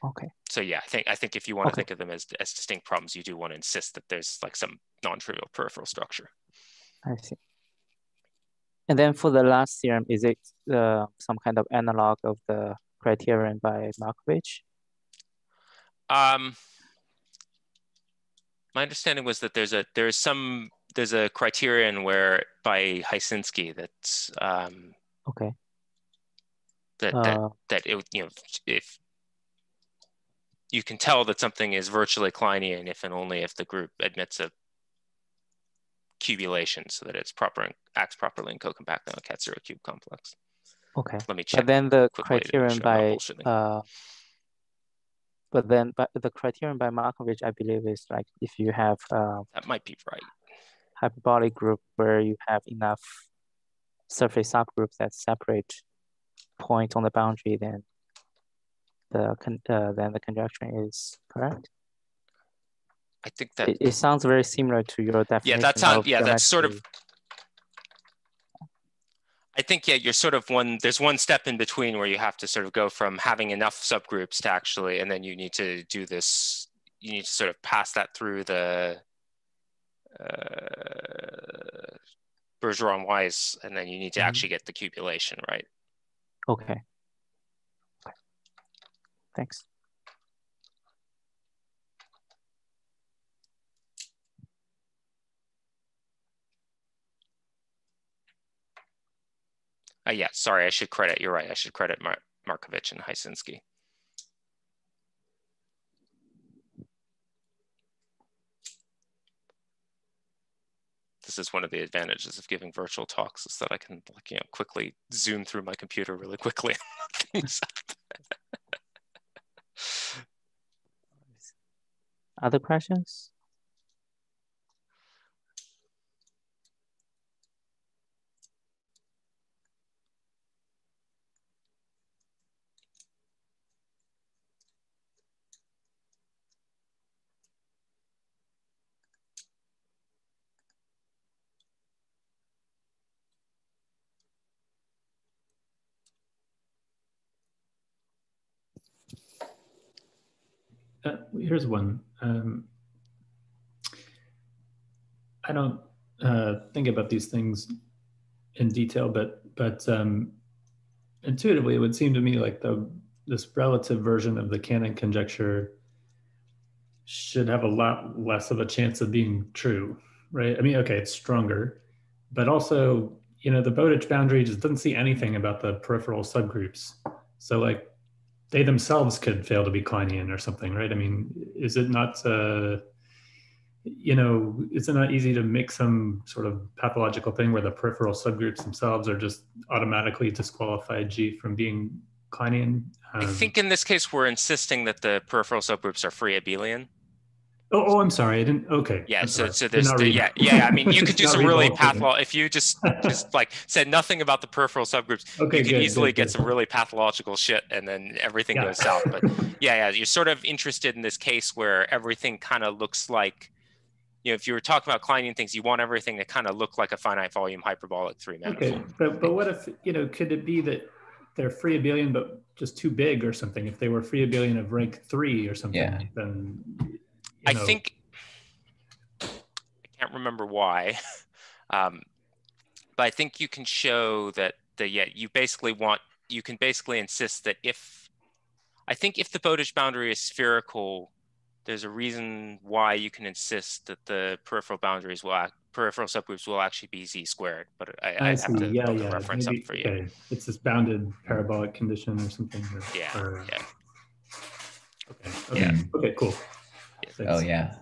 Okay, so yeah i think i think if you want to think of them as, as distinct problems you do want to insist that there's like some non-trivial peripheral structure. I see. And then for the last theorem, is it uh, some kind of analog of the criterion by Markovic? um my understanding was that there's a there's some there's a criterion where by Haïssinsky that's um Okay. that that Uh, that it, you know if you can tell that something is virtually Kleinian if and only if the group admits a cubulation so that it's proper acts properly in co-compact on a cat zero cube complex. Okay. Let me check. But then the quick way to criterion show I'm not by uh, but then but the criterion by Markovic, I believe, is like if you have a that might be right. hyperbolic group where you have enough surface subgroups that separate point on the boundary, then the con uh, then the conjecture is correct. I think that It, it sounds very similar to your definition. that sound- of yeah, that's sort of-. I think yeah, you're sort of one. There's one step in between where you have to sort of go from having enough subgroups to actually, and then you need to do this. You need to sort of pass that through the uh, Bergeron Wise, and then you need to Mhm. actually get the cubulation right. Okay. Thanks. Uh, yeah, sorry, I should credit. You're right. I should credit Mar- Markovic and Haïssinsky. This is one of the advantages of giving virtual talks is that I can like, you know, quickly zoom through my computer really quickly. Other questions? Uh, here's one. Um, I don't uh, think about these things in detail, but but um, intuitively, it would seem to me like the this relative version of the Cannon conjecture should have a lot less of a chance of being true, right? I mean, okay, it's stronger, but also, you know, the Bowditch boundary just doesn't see anything about the peripheral subgroups. So, like, they themselves could fail to be Kleinian or something, right? I mean, is it not? Uh, you know, is it not easy to make some sort of pathological thing where the peripheral subgroups themselves are just automatically disqualified G from being Kleinian? Um, I think in this case, we're insisting that the peripheral subgroups are free abelian. Oh, oh, I'm sorry. I didn't. Okay. Yeah. So, so there's the, yeah, yeah. I mean, you could do some really pathological. If you just just like said nothing about the peripheral subgroups, okay, you could good, easily good, get good. some really pathological shit, and then everything yeah. goes south. But yeah, yeah, you're sort of interested in this case where everything kind of looks like, you know, if you were talking about Kleinian things, you want everything to kind of look like a finite volume hyperbolic three manifold. Okay, but but what if you know? Could it be that they're free abelian but just too big or something? If they were free abelian of rank three or something, yeah. then I think I can't remember why, um, but I think you can show that the yeah you basically want you can basically insist that if I think if the Bowditch boundary is spherical, there's a reason why you can insist that the peripheral boundaries will act, peripheral subgroups will actually be z squared. But I, I, I have to yeah, yeah. reference Maybe, for you. Okay. It's this bounded parabolic condition or something. Or, yeah. Or, yeah. Okay. Okay. Yeah. Okay. Cool. Oh yeah.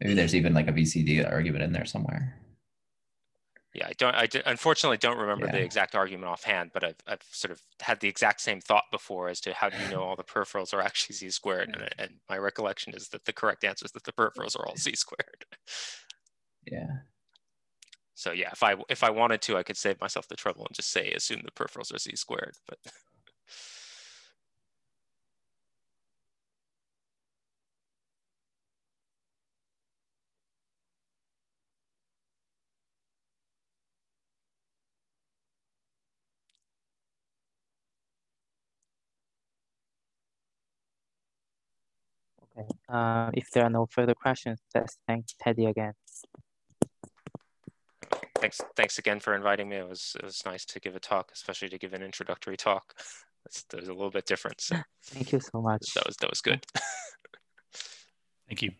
Maybe there's even like a VCD argument in there somewhere. Yeah, I don't. I unfortunately don't remember yeah. the exact argument offhand, but I've, I've sort of had the exact same thought before as to how do you know all the peripherals are actually z squared, and, and my recollection is that the correct answer is that the peripherals are all z squared. Yeah. So yeah, if I if I wanted to, I could save myself the trouble and just say assume the peripherals are z squared, but. Okay. Uh, if there are no further questions, let's thank Teddy again. Thanks, thanks again for inviting me. It was it was nice to give a talk, especially to give an introductory talk. That's, that was a little bit different. So. Thank you so much. That was that was good. Thank you.